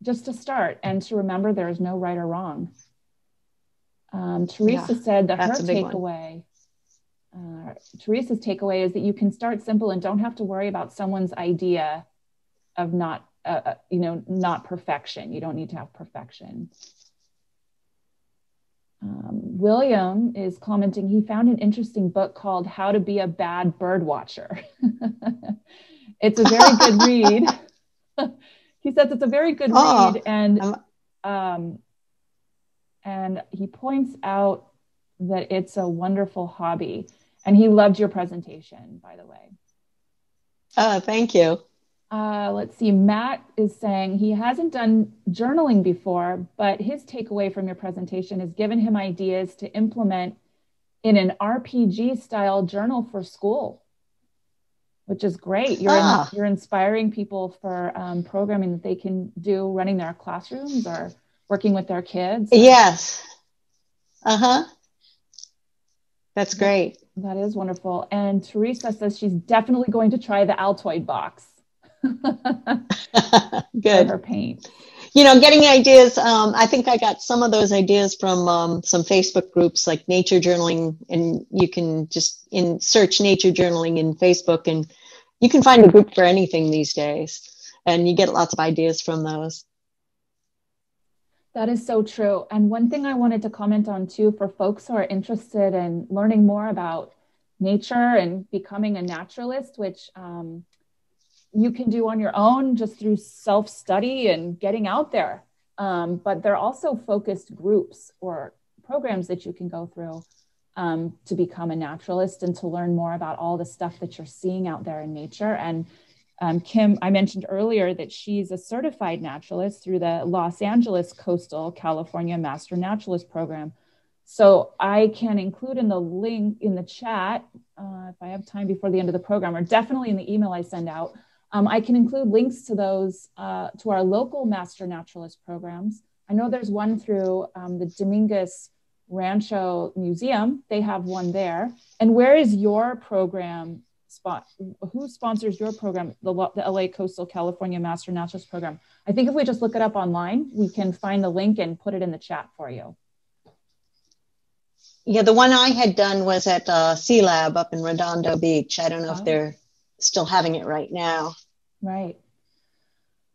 just to start and to remember there is no right or wrong. Um, Teresa yeah, said that her takeaway, uh, Teresa's takeaway is that you can start simple and don't have to worry about someone's idea of not, uh, uh, you know, not perfection. You don't need to have perfection. Um, William is commenting he found an interesting book called How to Be a Bad Bird Watcher. it's a very good read. he says it's a very good oh, read and um, and he points out that it's a wonderful hobby. And he loved your presentation, by the way. Uh, thank you. Uh, let's see. Matt is saying he hasn't done journaling before, but his takeaway from your presentation has given him ideas to implement in an RPG style journal for school, which is great. You're, ah. in, you're inspiring people for um, programming that they can do running their classrooms or working with their kids. Yes. Uh huh. That's great. That is wonderful. And Teresa says she's definitely going to try the Altoid box. Good. her paint. You know, getting ideas. Um, I think I got some of those ideas from um, some Facebook groups like Nature Journaling, and you can just in search Nature Journaling in Facebook, and you can find a group for anything these days, and you get lots of ideas from those. That is so true. And one thing I wanted to comment on too for folks who are interested in learning more about nature and becoming a naturalist, which um, you can do on your own just through self study and getting out there. Um, but there are also focused groups or programs that you can go through um, to become a naturalist and to learn more about all the stuff that you're seeing out there in nature. And um, Kim, I mentioned earlier that she's a certified naturalist through the Los Angeles Coastal California Master Naturalist Program. So I can include in the link in the chat, uh, if I have time before the end of the program, or definitely in the email I send out, um, I can include links to those, uh, to our local Master Naturalist programs. I know there's one through um, the Dominguez Rancho Museum. They have one there. And where is your program spot? Who sponsors your program, the, the LA Coastal California Master Naturalist Program? I think if we just look it up online, we can find the link and put it in the chat for you. Yeah, the one I had done was at uh, Sea Lab up in Redondo Beach. I don't know oh. if they're still having it right now. Right.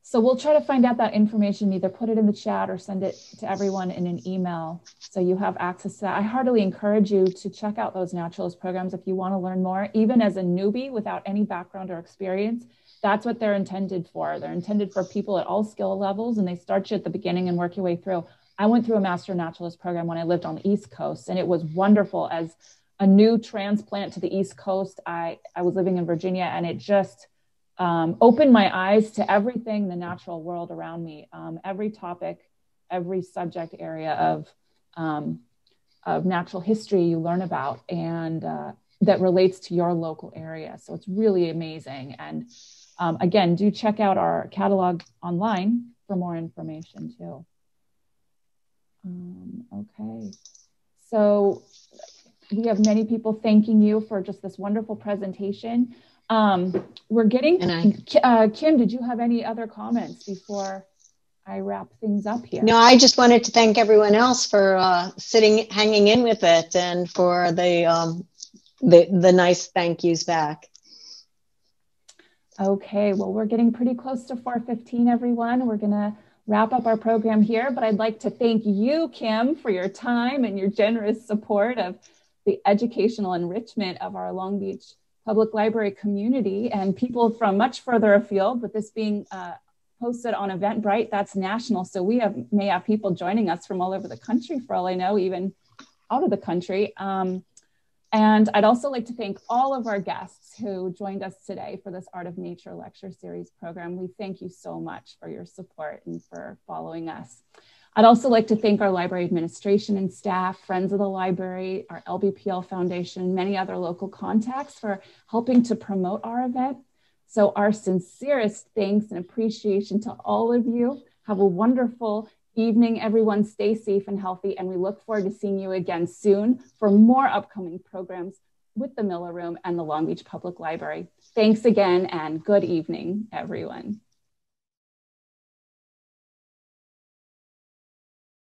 So we'll try to find out that information, either put it in the chat or send it to everyone in an email so you have access to that. I heartily encourage you to check out those naturalist programs if you want to learn more, even as a newbie without any background or experience. That's what they're intended for. They're intended for people at all skill levels and they start you at the beginning and work your way through. I went through a master naturalist program when I lived on the East Coast and it was wonderful as a new transplant to the East Coast. I, I was living in Virginia and it just um, opened my eyes to everything the natural world around me, um, every topic, every subject area of, um, of natural history you learn about and uh, that relates to your local area. So it's really amazing. And um, again, do check out our catalog online for more information too. Um, okay. So we have many people thanking you for just this wonderful presentation. Um, we're getting, I, uh, Kim, did you have any other comments before I wrap things up here? No, I just wanted to thank everyone else for uh, sitting, hanging in with it and for the, um, the, the nice thank yous back. Okay, well, we're getting pretty close to 415, everyone. We're going to wrap up our program here, but I'd like to thank you, Kim, for your time and your generous support of the educational enrichment of our Long Beach Public Library community and people from much further afield, with this being uh, hosted on Eventbrite, that's national. So we have may have people joining us from all over the country, for all I know, even out of the country. Um, and I'd also like to thank all of our guests who joined us today for this Art of Nature lecture series program. We thank you so much for your support and for following us. I'd also like to thank our library administration and staff, friends of the library, our LBPL Foundation, many other local contacts for helping to promote our event. So our sincerest thanks and appreciation to all of you. Have a wonderful evening, everyone. Stay safe and healthy, and we look forward to seeing you again soon for more upcoming programs with the Miller Room and the Long Beach Public Library. Thanks again, and good evening, everyone.